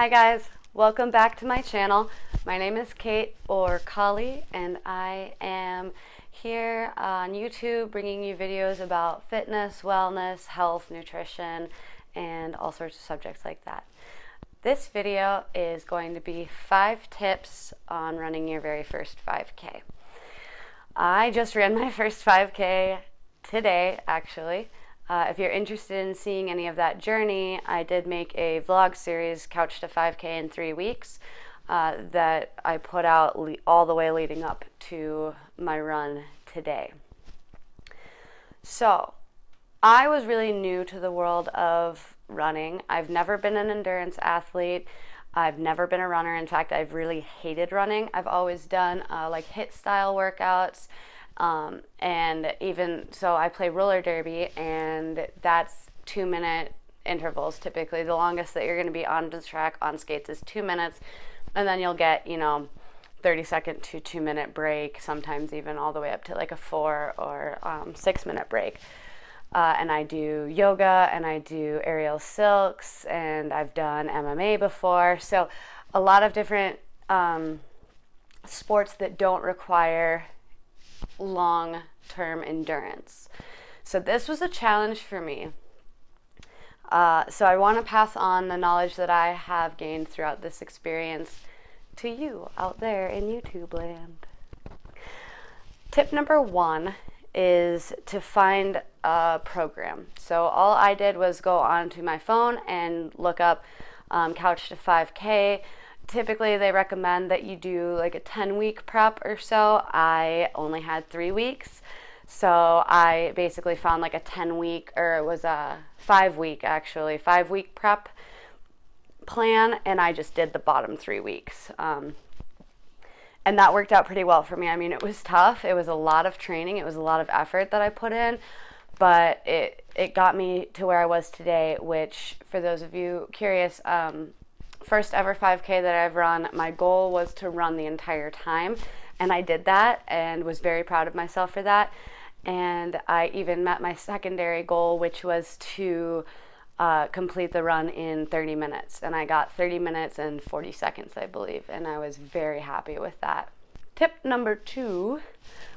Hi guys, welcome back to my channel. My name is Kate or Kali and I am here on YouTube bringing you videos about fitness, wellness, health, nutrition, and all sorts of subjects like that. This video is going to be five tips on running your very first 5K. I just ran my first 5K today, actually. Uh, if you're interested in seeing any of that journey, I did make a vlog series, Couch to 5K in three weeks, uh, that I put out all the way leading up to my run today. So, I was really new to the world of running. I've never been an endurance athlete. I've never been a runner. In fact, I've really hated running. I've always done uh, like HIIT style workouts. Um, and even so, I play roller derby, and that's two minute intervals typically. The longest that you're going to be on the track on skates is two minutes, and then you'll get, you know, 30 second to two minute break, sometimes even all the way up to like a four or um, six minute break. Uh, and I do yoga and I do aerial silks and I've done MMA before. So, a lot of different um, sports that don't require long term endurance. So, this was a challenge for me. Uh, so, I want to pass on the knowledge that I have gained throughout this experience to you out there in YouTube land. Tip number one is to find a program. So all I did was go onto my phone and look up um, Couch to 5K. Typically, they recommend that you do like a 10 week prep or so. I only had three weeks. So I basically found like a 10 week, or it was a five week actually, five week prep plan, and I just did the bottom three weeks. Um, and that worked out pretty well for me. I mean, it was tough. It was a lot of training. It was a lot of effort that I put in, but it it got me to where I was today. Which, for those of you curious, um, first ever 5K that I've run, my goal was to run the entire time, and I did that, and was very proud of myself for that. And I even met my secondary goal, which was to uh, complete the run in 30 minutes. And I got 30 minutes and 40 seconds, I believe. And I was very happy with that. Tip number two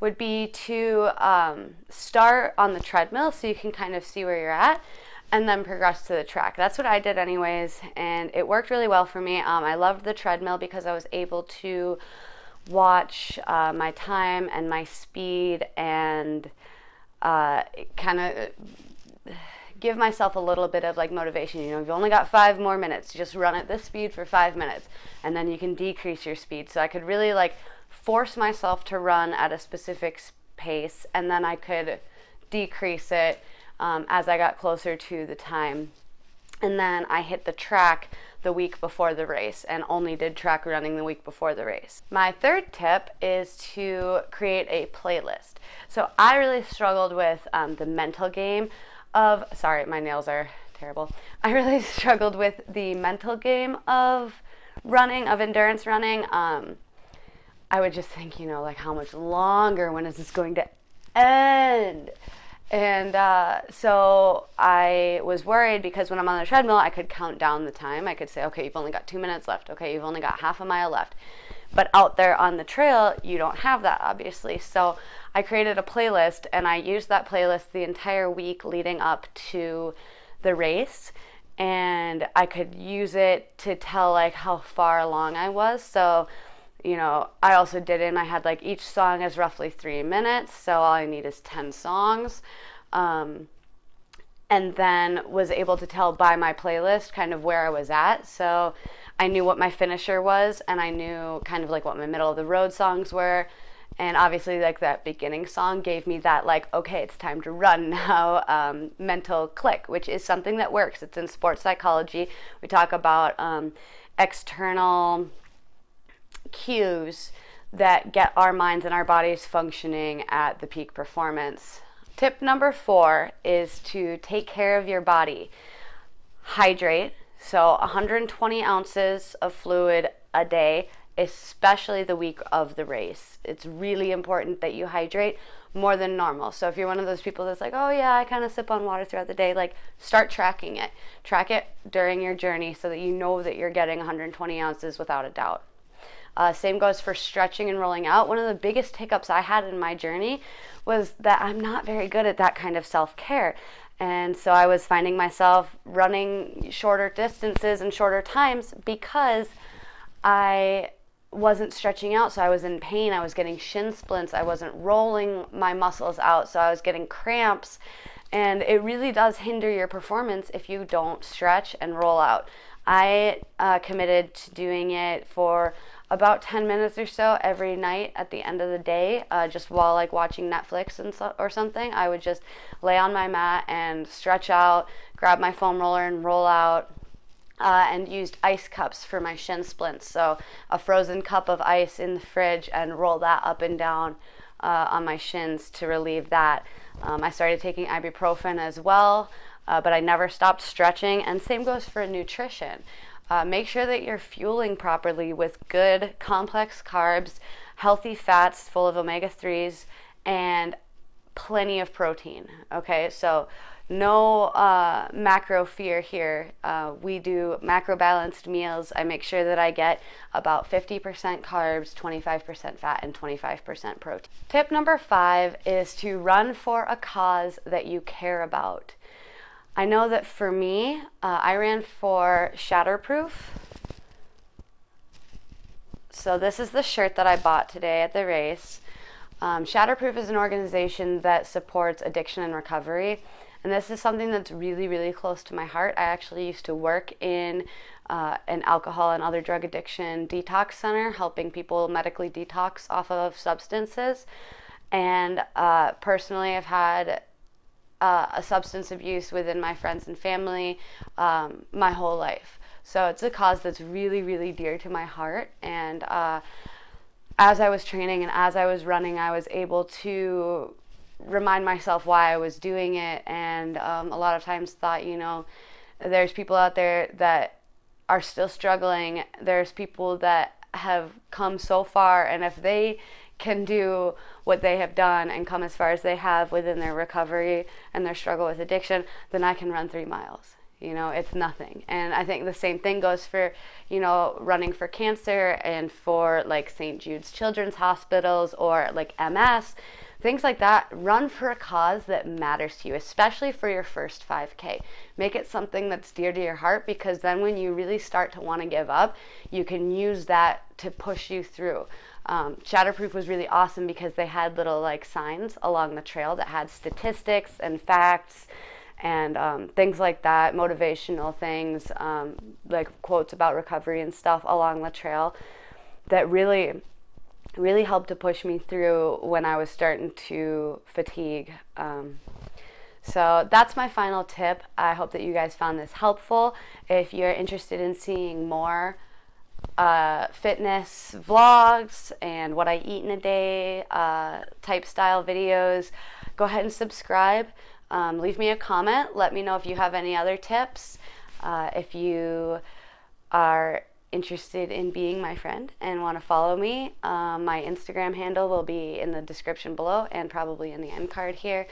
would be to um, start on the treadmill so you can kind of see where you're at and then progress to the track. That's what I did, anyways. And it worked really well for me. Um, I loved the treadmill because I was able to watch uh, my time and my speed and uh, kind of give myself a little bit of like motivation. You know, you've only got five more minutes. Just run at this speed for five minutes, and then you can decrease your speed. So I could really like force myself to run at a specific pace, and then I could decrease it um, as I got closer to the time. And then I hit the track the week before the race and only did track running the week before the race. My third tip is to create a playlist. So I really struggled with um, the mental game of sorry, my nails are terrible. I really struggled with the mental game of running, of endurance running. Um, I would just think, you know, like how much longer? When is this going to end? And uh, so I was worried because when I'm on the treadmill, I could count down the time. I could say, okay, you've only got two minutes left. Okay, you've only got half a mile left. But out there on the trail, you don't have that, obviously. So I created a playlist and I used that playlist the entire week leading up to the race. And I could use it to tell like how far along I was. So, you know, I also did and I had like each song is roughly three minutes. So all I need is 10 songs. Um, and then was able to tell by my playlist kind of where I was at. So I knew what my finisher was and I knew kind of like what my middle of the road songs were and obviously like that beginning song gave me that like okay it's time to run now um, mental click which is something that works it's in sports psychology we talk about um, external cues that get our minds and our bodies functioning at the peak performance tip number four is to take care of your body hydrate so 120 ounces of fluid a day especially the week of the race. It's really important that you hydrate more than normal. So if you're one of those people that's like, oh yeah, I kind of sip on water throughout the day, like start tracking it. Track it during your journey so that you know that you're getting 120 ounces without a doubt. Uh, same goes for stretching and rolling out. One of the biggest hiccups I had in my journey was that I'm not very good at that kind of self care. And so I was finding myself running shorter distances and shorter times because I wasn't stretching out, so I was in pain. I was getting shin splints. I wasn't rolling my muscles out, so I was getting cramps. And it really does hinder your performance if you don't stretch and roll out. I uh, committed to doing it for about 10 minutes or so every night at the end of the day, uh, just while like watching Netflix and so, or something. I would just lay on my mat and stretch out, grab my foam roller and roll out, uh, and used ice cups for my shin splints. So a frozen cup of ice in the fridge and roll that up and down uh, on my shins to relieve that. Um, I started taking ibuprofen as well, uh, but I never stopped stretching. And same goes for nutrition. Uh, make sure that you're fueling properly with good complex carbs, healthy fats full of omega 3s, and plenty of protein. Okay, so no uh, macro fear here. Uh, we do macro balanced meals. I make sure that I get about 50% carbs, 25% fat, and 25% protein. Tip number five is to run for a cause that you care about. I know that for me, uh, I ran for Shatterproof. So, this is the shirt that I bought today at the race. Um, Shatterproof is an organization that supports addiction and recovery. And this is something that's really, really close to my heart. I actually used to work in uh, an alcohol and other drug addiction detox center, helping people medically detox off of substances. And uh, personally, I've had uh, a substance abuse within my friends and family um, my whole life. So it's a cause that's really, really dear to my heart. And uh, as I was training and as I was running, I was able to remind myself why I was doing it, and um, a lot of times thought, you know, there's people out there that are still struggling. There's people that have come so far, and if they can do what they have done and come as far as they have within their recovery and their struggle with addiction, then I can run three miles. You know, it's nothing. And I think the same thing goes for, you know, running for cancer and for like St. Jude's Children's Hospitals or like MS things like that, run for a cause that matters to you, especially for your first 5K. Make it something that's dear to your heart because then when you really start to want to give up, you can use that to push you through. Um, Shatterproof was really awesome because they had little like signs along the trail that had statistics and facts and um, things like that, motivational things, um, like quotes about recovery and stuff along the trail that really really helped to push me through when I was starting to fatigue. Um, so that's my final tip. I hope that you guys found this helpful. If you're interested in seeing more uh, fitness vlogs and what I eat in a day uh, type style videos, go ahead and subscribe. Um, leave me a comment. Let me know if you have any other tips. Uh, if you are interested in being my friend and want to follow me, um, my Instagram handle will be in the description below and probably in the end card here.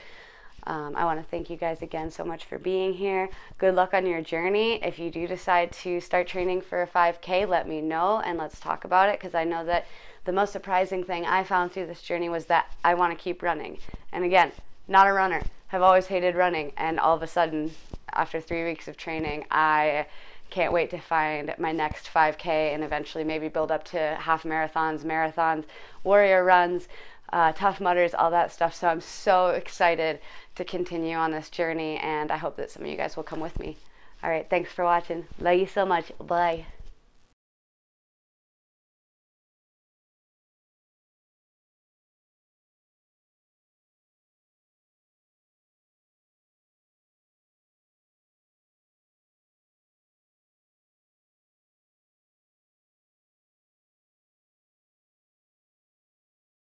Um, I want to thank you guys again so much for being here. Good luck on your journey. If you do decide to start training for a 5K, let me know and let's talk about it because I know that the most surprising thing I found through this journey was that I want to keep running. And again, not a runner, I've always hated running, and all of a sudden, after three weeks of training, I can't wait to find my next 5K and eventually maybe build up to half marathons, marathons, warrior runs, uh, tough mudders, all that stuff. So I'm so excited to continue on this journey, and I hope that some of you guys will come with me. All right, thanks for watching. Love you so much. Bye.